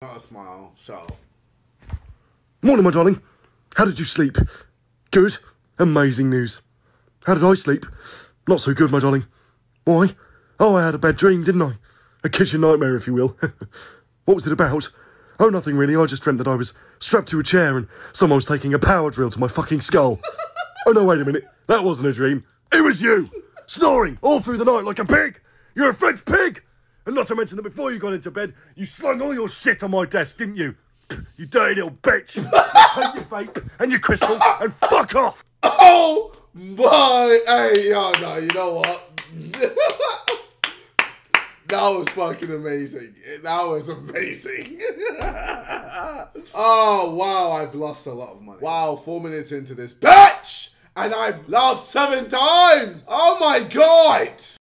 Not a smile. Up. Morning, my darling. How did you sleep? Good. Amazing news. How did I sleep? Not so good, my darling. Why? Oh, I had a bad dream, didn't I? A kitchen nightmare, if you will. what was it about? Oh, nothing really. I just dreamt that I was strapped to a chair and someone was taking a power drill to my fucking skull. oh, no, wait a minute. That wasn't a dream. It was you! Snoring all through the night like a pig! You're a French pig! And not to mention that before you got into bed, you slung all your shit on my desk, didn't you? You dirty little bitch! Take your vape and your crystals and fuck off! Oh my! Hey, yo, no, you know what? that was fucking amazing. That was amazing. oh wow, I've lost a lot of money. Wow, four minutes into this bitch, and I've laughed seven times. Oh my god!